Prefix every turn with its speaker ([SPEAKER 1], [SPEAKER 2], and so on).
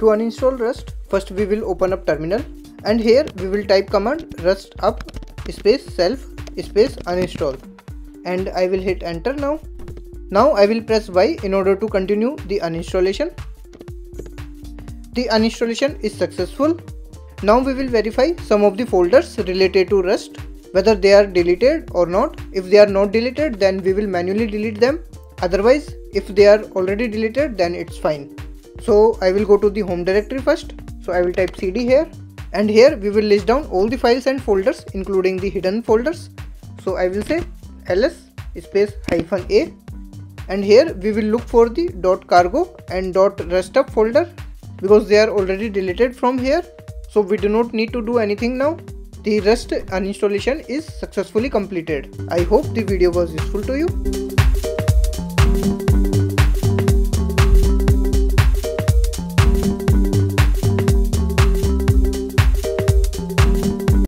[SPEAKER 1] To uninstall Rust, first we will open up terminal and here we will type command rustup space self space uninstall and I will hit enter now. Now I will press Y in order to continue the uninstallation. The uninstallation is successful. Now we will verify some of the folders related to Rust whether they are deleted or not. If they are not deleted then we will manually delete them. Otherwise if they are already deleted then it's fine so I will go to the home directory first. So I will type cd here. And here we will list down all the files and folders including the hidden folders. So I will say ls space hyphen a. And here we will look for the dot cargo and dot rustup folder because they are already deleted from here. So we do not need to do anything now. The rust uninstallation is successfully completed. I hope the video was useful to you